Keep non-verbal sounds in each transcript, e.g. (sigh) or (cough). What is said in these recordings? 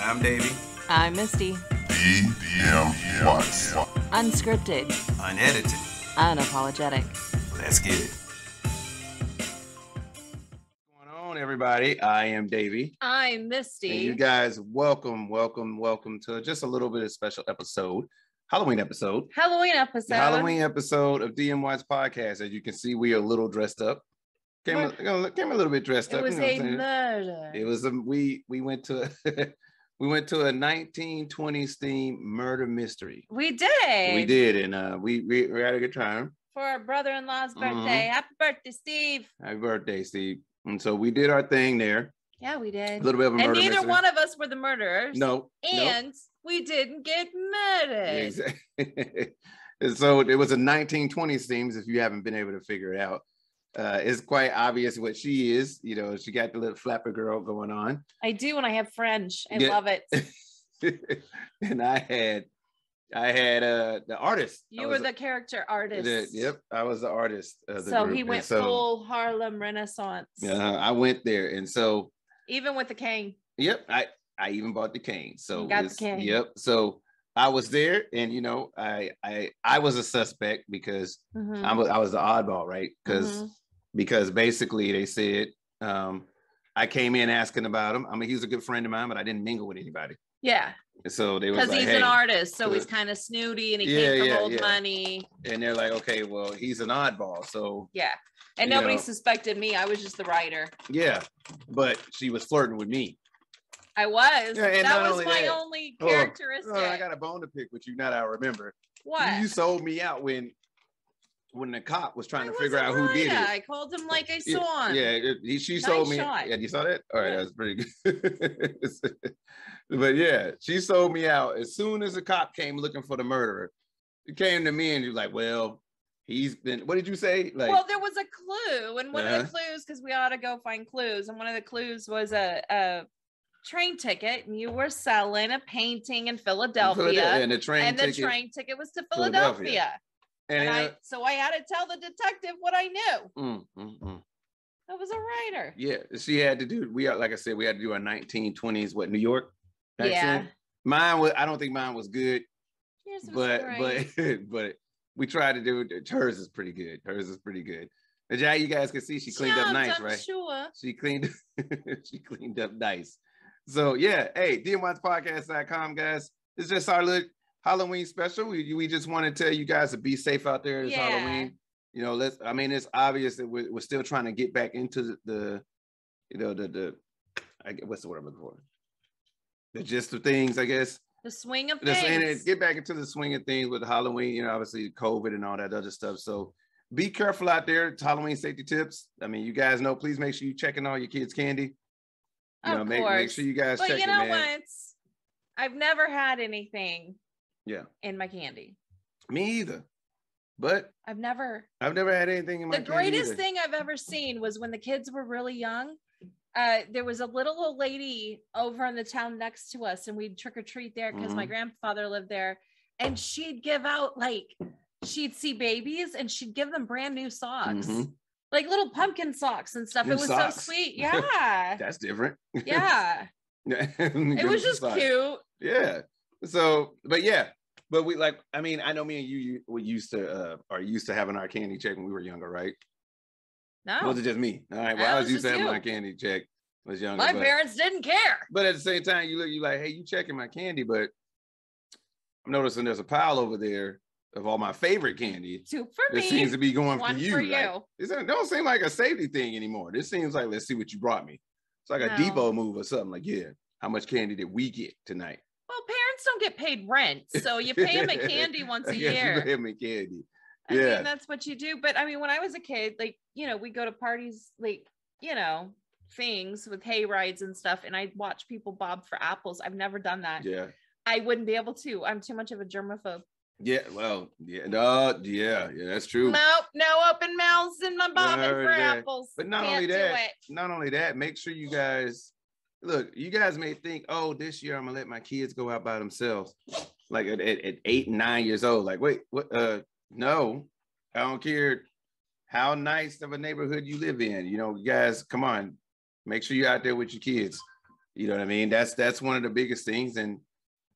I'm Davey. I'm Misty. DMWATS. Unscripted, Unedited. unapologetic. Let's get it. What's going on, everybody? I am Davey. I'm And Misty. you guys, welcome, welcome, welcome to just a little bit of special episode, Halloween episode. Halloween episode. The Halloween episode of DMWATS podcast. As you can see, we are a little dressed up. Came, a, came a little bit dressed It up. was you know what a I'm murder. It was a we we went to (laughs) (laughs) we went to a 1920s theme murder mystery. we did. We did, and uh, we, we we had a good time. For our brother-in-law's Mhm. birthday. Happy birthday, Steve. Happy birthday, Steve! And so we did our thing there. Yeah, we did. A little bit of a And neither mystery. one of us were the murderers. No, no. And we didn't get murdered. Exactly. (laughs) and so it was a 1920s themes. If you haven't been able to figure it out, uh, it's quite obvious what she is. You know, she got the little flapper girl going on, I do and I have French. I Yeah. love it. (laughs) and I had, I had uh the artist. I You were was the character artist. the- yep, I was the artist. The So group. he went so, full Harlem Renaissance. Uh, I went there, and so Even with the cane. Yep, I I even bought the cane. So You got the cane. Yep. So I was there, and you know, I I I was a suspect because Mhm. I was I was the oddball, right? Because Mhm. Because basically they said um I came in asking about him. I mean, he was a good friend of mine, but I didn't mingle with anybody. Yeah, And so they was because like, he's hey, an artist, so he's kind of snooty and he Yeah, came from yeah, old yeah. money. and they're like, okay, well, he's an oddball, so Yeah, and nobody know. suspected me. I was just the writer. yeah. But she was flirting with me. I was. Yeah, and that was only my that- only Oh, characteristic. Oh, I got a bone to pick with you. Now that I remember, what? you sold me out when when the cop was trying I to figure out who did it. I called him like I saw him. Yeah, it- he, she Nice sold me. shot. Yeah, you saw that? All right, Yeah. that's pretty good. (laughs) but yeah, she sold me out as soon as the cop came looking for the murderer. He came to me and was like, "Well, he's been." What did you say? Like, well, there was a clue, and one of the Uh-huh. clues, because we ought to go find clues, and one of the clues was a, a train ticket, and you were selling a painting in Philadelphia, and the train and the ticket, train ticket was to Philadelphia. Philadelphia. And, And I, so I had to tell the detective what I knew. mm, mm, mm. I was a writer. yeah, she had to do. We are like I said, we had to do our 1920s. What New York? accent. Yeah. Mine was. I don't think mine was good. Was but great. but (laughs) but we tried to do it. Hers is pretty good. Hers is pretty good. And yeah, you guys can see she cleaned up nice, right? Sure. She cleaned (laughs) she cleaned up nice. So yeah, hey, DMWatchPodcast.com, guys. It's just our little Halloween special. We, we just want to tell you guys to be safe out there. It's Yeah. Halloween. You know, let's I mean, it's obvious that we're, we're still trying to get back into the, the you know, the the I get what's the word I'm looking for? The gist of things, I guess. The swing of The- and things. it- get back into the swing of things with Halloween, you know, obviously COVID and all that other stuff. So be careful out there. It's Halloween safety tips. I mean, you guys know, please make sure you're checking all your kids' candy. You know, Of make, make sure you guys but check you it, know man. what? I've never had anything Yeah, in my candy. me either. But I've never. I've never had anything in my The greatest thing I've ever seen was when the kids were really young. Uh, there was a little old lady over in the town next to us, and we'd trick or treat there because my Mhm. grandfather lived there. And she'd give out like she'd see babies and she'd give them brand new socks, Mhm. like little pumpkin socks and stuff. New it was socks. so sweet. (laughs) Yeah. That's different. yeah. (laughs) (laughs) It was just cute. Yeah. So, but yeah, but we like. I mean, I know me and you, you we used to uh are used to having our candy check when we were younger, right? No. Was it just me? All right. Well, I was used to have you. my candy check. when I Was younger. my but, parents didn't care. but at the same time, you look, you like, hey, you checking my candy, but I'm noticing there's a pile over there of all my favorite candy. Two for That me. seems to be going for you. for like, you. This don't- seem like a safety thing anymore. This seems like let's see what you brought me. It's like a No. depot move or something. Like, yeah, how much candy did we get tonight? Well, parents don't get paid rent, so you pay them at (laughs) candy once a year. You them in candy. I Yeah. mean, that's what you do. But I mean, when I was a kid, like, you know, we go to parties, like, you know, things with hay rides and stuff, and I'd watch people bob for apples. I've never done that. Yeah. I wouldn't be able to. I'm too much of a germaphobe. Yeah. Well, yeah. No, yeah. Yeah. That's true. Nope, no open mouths in my bobbing for yeah. apples. But not Can't only that, not only that, make sure you guys look, you guys may think, oh, this year I'm gonna let my kids go out by themselves. Like at, at, at eight and nine years old. Like, wait, what uh no, I don't care how nice of a neighborhood you live in. You know, you guys, come on, make sure you're out there with your kids. You know what I mean? That's that's one of the biggest things. And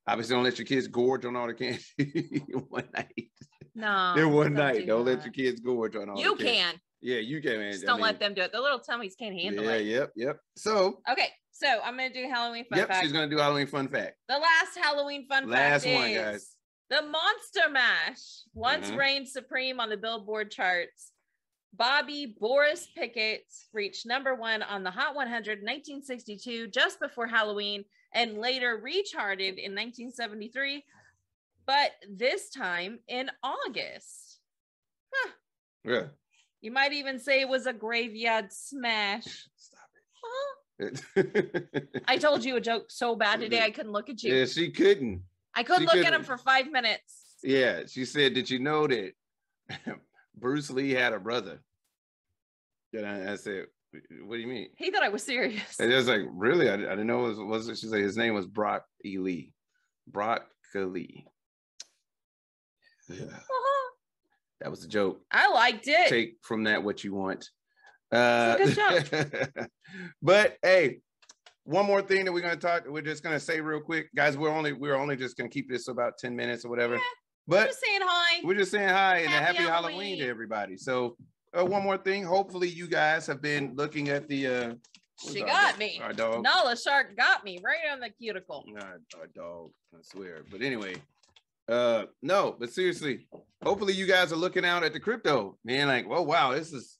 obviously, don't let your kids gorge on all the candy (laughs) one night. No. In one don't night, do don't let your kids gorge on all. You the candy. can. Yeah, you can. Man. Just don't mean, let them do it. The little tummies can't handle Yeah, it. Yeah, yep, yep. So, Okay, so I'm gonna do Halloween fun yep, fact. she's gonna do Halloween fun fact. The last Halloween fun Last fact one, is guys. the Monster Mash once Mhm. reigned supreme on the Billboard charts. Bobby Boris Pickett reached number one on the Hot 100 in 1962, just before Halloween, and later recharted in 1973, but this time in August. Yeah. You might even say it was a graveyard smash. Stop Huh? it. I told you a joke so bad today, I couldn't look at you. yeah, she couldn't. I couldn't she look at him for five minutes. Yeah, she said, "Did you know that (laughs) Bruce Lee had a brother?" And I, I said, "What do you mean?" He thought I was serious. And it was like, "Really? I, I didn't know it was." was it? She said his name was Brock E. Lee. Brock Lee. Yeah, Uh-huh. That was a joke. I liked it. Take from that what you want. Uh, (laughs) but hey, one more thing that we're gonna talk. We're just gonna say real quick, guys. We're only we're only just gonna keep this about ten minutes or whatever. Yeah, but Just saying hi. we're just saying hi and a Happy happy Halloween. Halloween. to everybody. So uh, one more thing. Hopefully you guys have been looking at the uh She got dog? me. Our dog. Nala Shark got me right on the cuticle. Our, our dog, I swear. But anyway, uh no, but seriously, hopefully you guys are looking out at the crypto. Man, like, oh wow, this is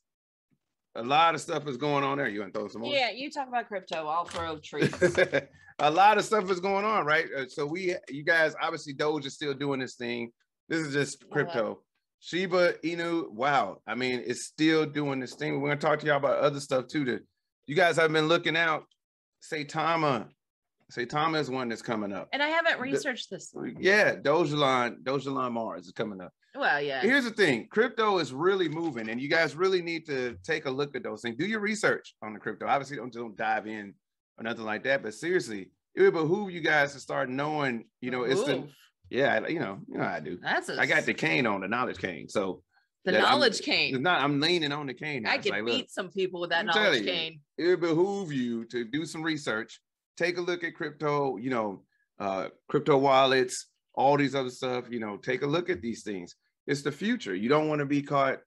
a lot of stuff is going on there. You want to throw some more? Yeah, you talk about crypto. I'll throw treats. (laughs) a lot of stuff is going on, right? Uh, so we, you guys, obviously Doge is still doing this thing. This is just crypto. Shiba Inu, wow. I mean, it's still doing this thing. We're gonna talk to y'all about other stuff too. That you guys have been looking out. Saitama, Saitama is one that's coming up. and I haven't researched this one. Yeah, Dogelon, Dogelon Mars is coming up. Well, yeah. Here's the thing: crypto is really moving, and you guys really need to take a look at those things. Do your research on the crypto. Obviously, don't don't dive in or nothing like that. But seriously, it would behoove you guys to start knowing. You know, it's the yeah, you know, you know I do. that's a, I got the cane on the knowledge cane, so the that I'm- knowledge cane. not. I'm leaning on the cane. now. I It's could like, look, beat some people with that knowledge cane. it would behoove you to do some research, take a look at crypto, you know, uh, crypto wallets, all these other stuff, you know, take a look at these things. It's the future. You don't want to be caught,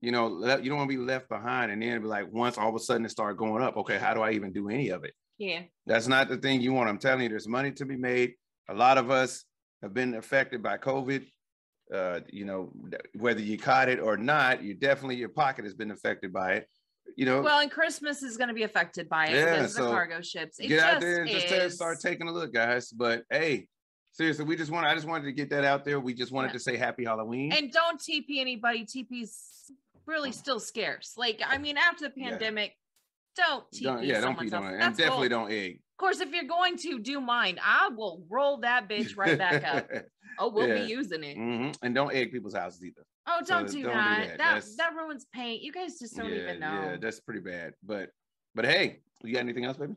you know, le- you don't want to be left behind and then be like, once all of a sudden it start going up, okay, how do I even do any of it? Yeah. That's not the thing you want. I'm telling you, there's money to be made. A lot of us have been affected by COVID. Uh, you know, whether you caught it or not, you definitely your pocket has been affected by it. You know, Well, and Christmas is going to be affected by it Yeah, because of the so cargo ships. It get out just there and just is. start taking a look, guys. But hey, seriously, we just want I just wanted to get that out there. We just wanted Yeah. to say happy Halloween. and don't TP anybody. TP's really still scarce. Like, I mean, after the Yeah. pandemic, don't TP don't, yeah, don't be someone's house. doing it. And definitely gold. don't egg. Of course, if you're going to do mine, I will roll that bitch right back up. (laughs) Oh, we'll Yeah. be using it. Mhm. And don't egg people's houses either. Oh, don't do don't do that. that. That That's- that ruins paint. You guys just don't yeah, even know. yeah, that's pretty bad. But but hey, you got anything else, baby?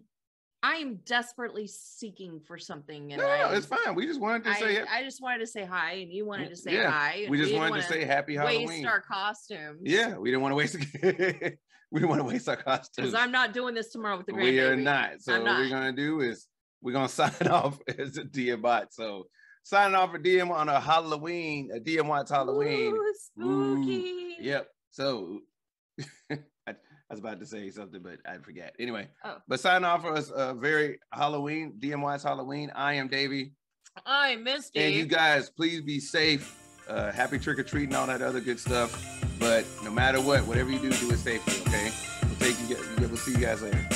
I am desperately seeking for something, and No, no, I, no, it's fine. We just wanted to say I, it. I just wanted to say hi, and you wanted to say Yeah, hi. we just didn't wanted to say happy Halloween. waste our costumes. Yeah, we didn't want to waste. (laughs) we didn't want to waste our costumes. because I'm not doing this tomorrow with the grandbaby. we are not. So I'm what we're gonna do is we're gonna (laughs) sign off as a DM bot. So signing off for DM on a Halloween, a DMWATS Halloween. Ooh, Ooh, spooky. Yep. So (laughs) I, I was about to say something, but I forgot. Anyway, Oh. but sign off for us a very Halloween, DMWATS Halloween. I am Davey. I missed And you guys, please be safe. Uh, happy trick or treating, and all that other good stuff. But no matter what, whatever you do, do it safely. Okay. We'll take you. We'll see you guys later.